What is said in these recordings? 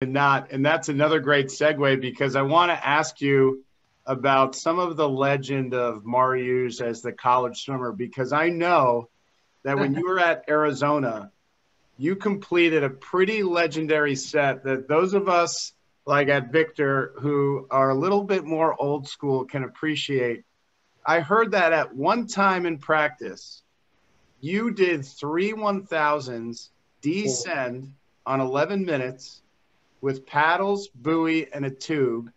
and not. And that's another great segue because I want to ask you about some of the legend of Mariusz as the college swimmer because I know that when you were at Arizona, you completed a pretty legendary set that those of us like at Fitter who are a little bit more old school can appreciate. I heard that at one time in practice, you did three 1000s descend on 11 minutes with paddles, buoy, and a tube.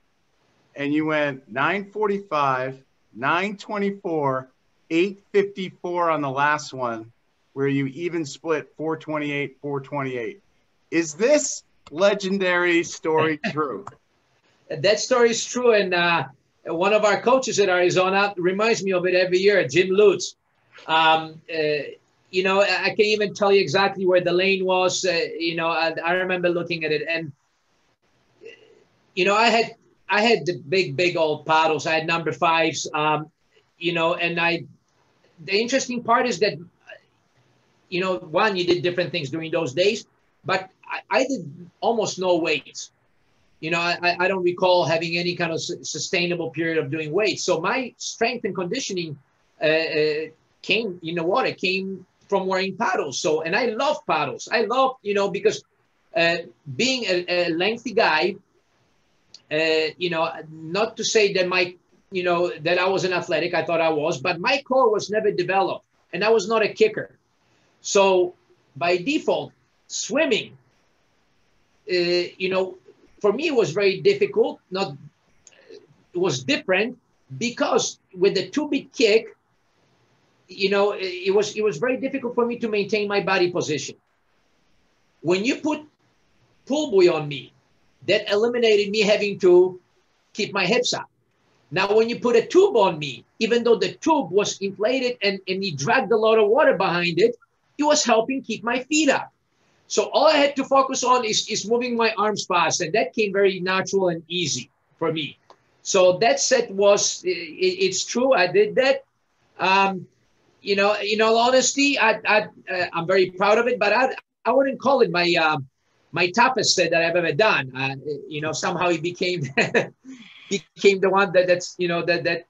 And you went 945, 924, 854 on the last one, where you even split 428, 428. Is this legendary story true? that story is true. And uh, one of our coaches at Arizona reminds me of it every year, Jim Lutz. Um, uh, you know, I can't even tell you exactly where the lane was. Uh, you know, I, I, remember looking at it, and you know, I had I had the big, big old paddles. I had number fives. Um, you know, and I. The interesting part is that, you know, one you did different things during those days, but I, I did almost no weights. You know, I, I don't recall having any kind of sustainable period of doing weights. So my strength and conditioning uh, uh, came, you know what, it came from wearing paddles. So, and I love paddles. I love, you know, because uh, being a, a, lengthy guy, uh, you know, not to say that my, you know, that I was an athletic, I thought I was, but my core was never developed and I was not a kicker. So by default, swimming, uh, you know, for me it was very difficult, not, it was different because with the two beat kick, you know, it was it was very difficult for me to maintain my body position. When you put pull buoy on me, that eliminated me having to keep my hips up. Now, when you put a tube on me, even though the tube was inflated and, and he dragged a lot of water behind it, it was helping keep my feet up. So all I had to focus on is, is moving my arms fast, and that came very natural and easy for me. So that set was, it, it's true, I did that. Um, you know, in all honesty, I, I, uh, I'm very proud of it, but I, I wouldn't call it my, uh, my toughest set that I've ever done. Uh, you know, somehow it became, became the one that that's, you know, that, that